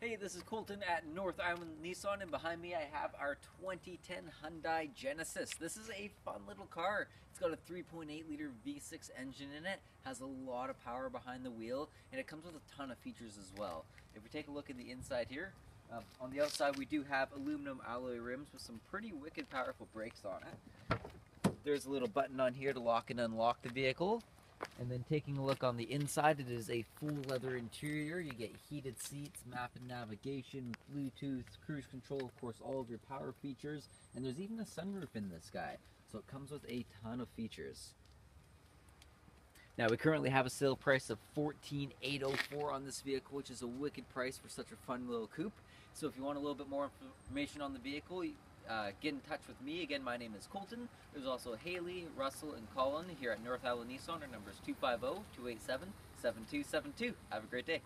Hey, this is Colton at North Island Nissan, and behind me I have our 2010 Hyundai Genesis. This is a fun little car. It's got a 3.8 liter V6 engine in it, has a lot of power behind the wheel, and it comes with a ton of features as well. If we take a look at the inside here, um, on the outside we do have aluminum alloy rims with some pretty wicked powerful brakes on it. There's a little button on here to lock and unlock the vehicle. And then taking a look on the inside, it is a full leather interior. You get heated seats, map and navigation, Bluetooth, cruise control, of course, all of your power features. And there's even a sunroof in this guy. So it comes with a ton of features. Now we currently have a sale price of 14,804 on this vehicle, which is a wicked price for such a fun little coupe. So if you want a little bit more information on the vehicle, uh, get in touch with me. Again, my name is Colton. There's also Haley, Russell, and Colin here at North Island Nissan. Our number is 250 287 7272. Have a great day.